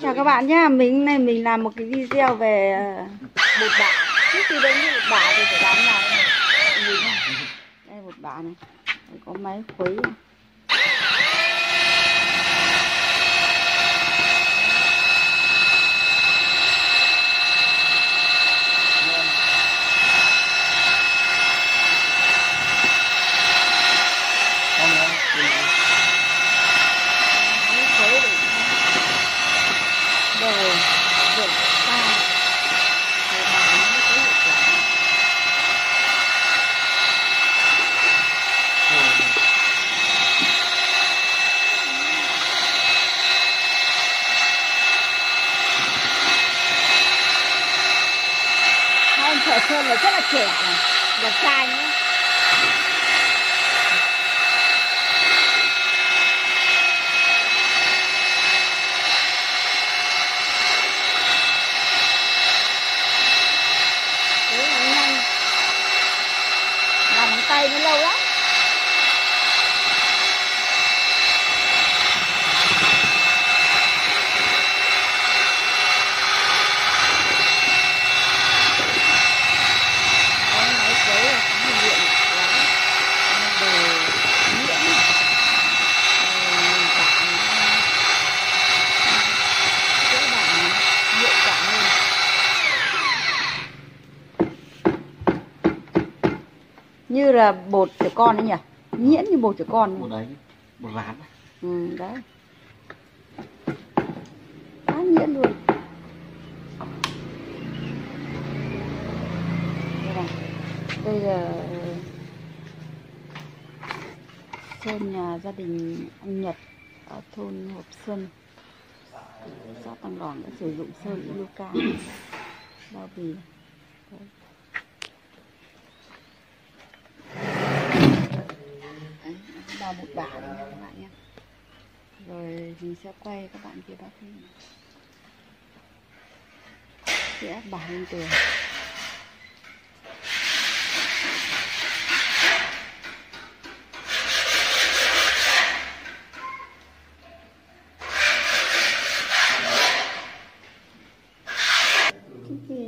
Chào các bạn nhá, mình này mình làm một cái video về ờ, bột bả. Trước khi đến với bột bả thì phải thế nào đây bột bả này. Có máy khuấy. này. Con nữa. Máy khuấy để đều rượu ta. Rồi bà nó mới có hiệu quả. Hai thợ sơn là rất là trẻ này, đẹp trai nữa. Đấy là nhanh. Làm bằng tay nó lâu lắm. Có máy quấy là có một điện lắm. Về nhuyễn. Rồi mình tải dễ dàng hiệu quả hơn như là bột trẻ con ấy nhỉ nhuyễn như bột trẻ con ấy. đấy. Một ván. ừ, đấy quá nhuyễn luôn đây là sơn nhà gia đình anh Nhật ở thôn Hợp Xuân xã Tăng Đòn đã sử dụng sơn Iluka bao bì. Đấy. Vào một bả này nha các bạn nhé. Rồi, mình sẽ quay các bạn kia bác sẽ bả lên tường.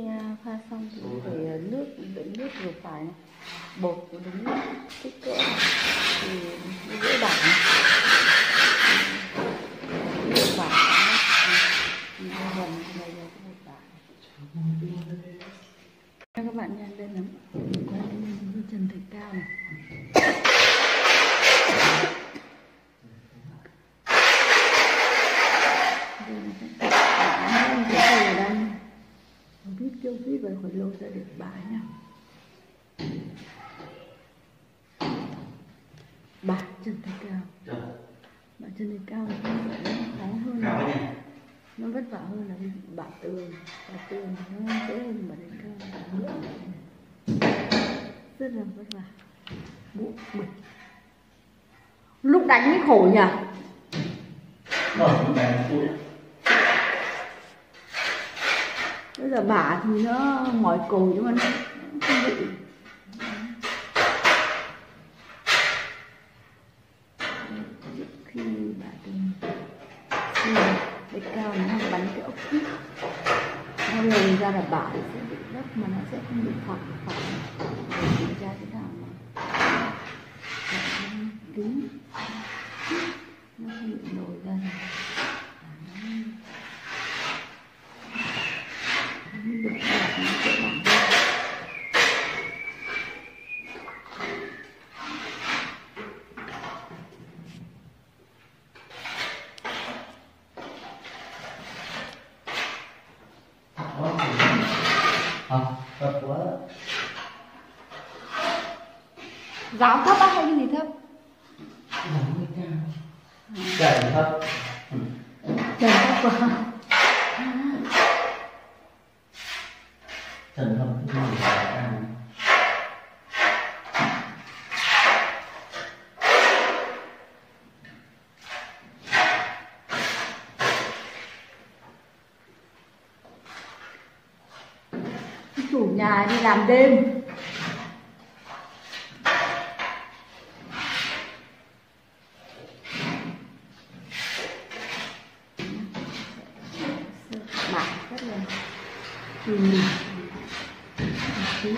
À, pha xong thì phải à, nước, đựng nước vừa phải bột đúng kích cỡ thì nó dễ bả vừa phải mình cho dần bây giờ cái bột bả các bạn nha đây là qua đây mình trần thạch cao này nó viết kêu viết về khỏi lô ra được bả nha bả chân tay cao. Bả chân tay cao thì nó sẽ khó hơn? Nó vất vả hơn là bả tường. Bả tường nó dễ hơn bả bả nhựa rất là vất vả. Bộ bịch. Lúc đánh mới khổ nhỉ? Bây giờ bả thì nó mỏi cổ nhưng mà nó không bị khi bả từng khi bịch cao nó không bắn cái ốc vít nó lồi ra là bảo thì sẽ bị đất mà nó sẽ không bị phẳng phẳng để kiểm tra thế nào mà? Bả nó kín nó không bị nổi ra. Này. Nó nó bị bả nó sẽ bả hơn À, thật quá giáo thấp á hay cái gì thấp Chảy thật. trần thấp quá Trần thập cái gì cao. chủ nhà đi làm đêm rất là tỉ mỉ tí rất là dễ rồi rất là khó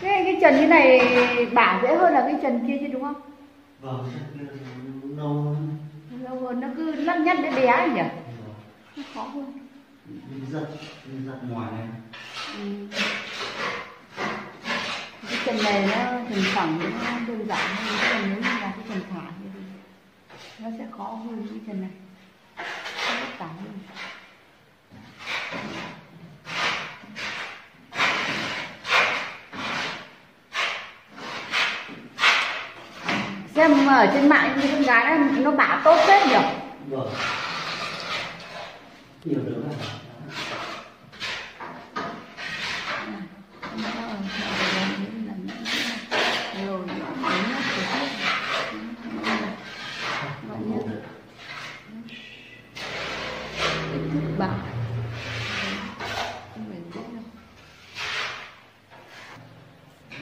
cái cái trần như này bả dễ hơn là cái trần kia chứ đúng không? Vâng nâu hơn. Lâu hơn nó cứ lắt nhắt bé bé nhỉ? Vâng. nó khó hơn đi giật đi giật ngoài này. Ừ. cái chân này nó hình phẳng nó đơn giản hơn. Cái chân nếu như là cái chân thả như thì nó sẽ khó hơn cái chân này. Nó vất vả hơn. Xem ở trên mạng như con gái nó, nó bả tốt phết nhỉ? Vâng nhiều được là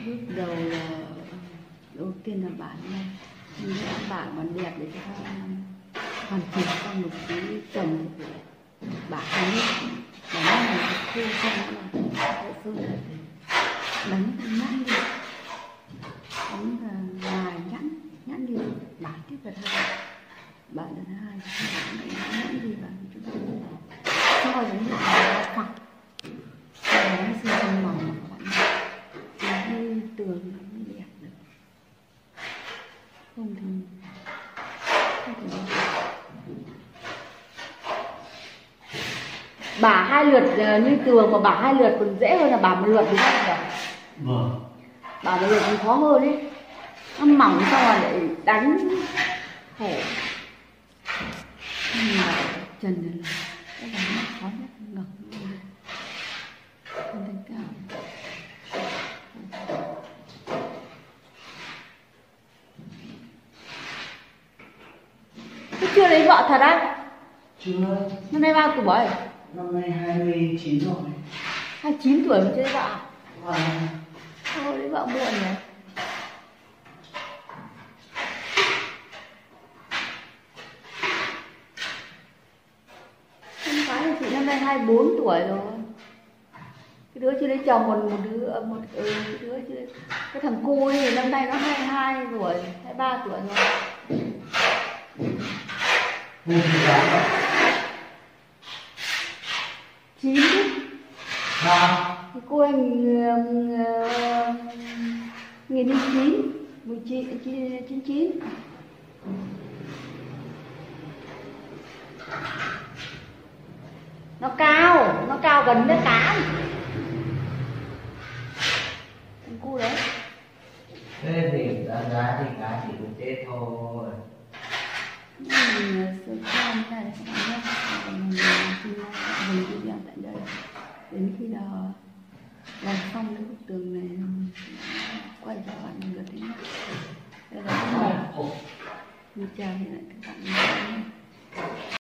bước đầu là đầu tiên là bản này mình đã bản bản đẹp để cho hoàn thiện xong một cái trồng của bảo hắn bản nó là khô xong nó là hậu phương là đánh nhãn đi. Đánh ờ, ngoài nhãn nhãn đi. Bản tiếp là hai bản lần hai nhãn nhẵn đi và chúng ta cho đến như là phẳng sau đó nó sinh ra màu mà bạn hơi tường nó mới đẹp được không thì không thì đẹp. bả hai lượt ờ, như tường mà bả hai lượt còn dễ hơn là bả một lượt thì sao nhỉ? Vâng. Bả một lượt thì khó hơn ấy nó mỏng xong rồi lại đánh khổ nhưng mà trần này là cái đánh nó khó nhất ngực. Không thành cao Thế chưa lấy vợ thật á? chưa. Năm nay bao tuổi? Năm nay 29 rồi. 29 tuổi mà lấy vợ à? vâng. Thôi lấy vợ muộn rồi Con gái của chị năm nay 24 tuổi rồi. Cái đứa chưa lấy chồng còn một đứa một ừ, cái đứa chưa cái thằng cu ấy thì năm nay nó 22 tuổi 23 tuổi rồi Hôm thì giá đó chín. Chứ ba Cái cô anh nghìn chín. Chín mười chín chín chín nó cao nó cao gần tám Thằng cu đấy. Thế thì giá giá thì cá chỉ cũng chết thôi. Mình mình dừng video tại đây. Đến khi nào làm xong cái bức tường này quay cho bạn một lượt thế nhé đây là cái màu Ồ. mình chào lại các bạn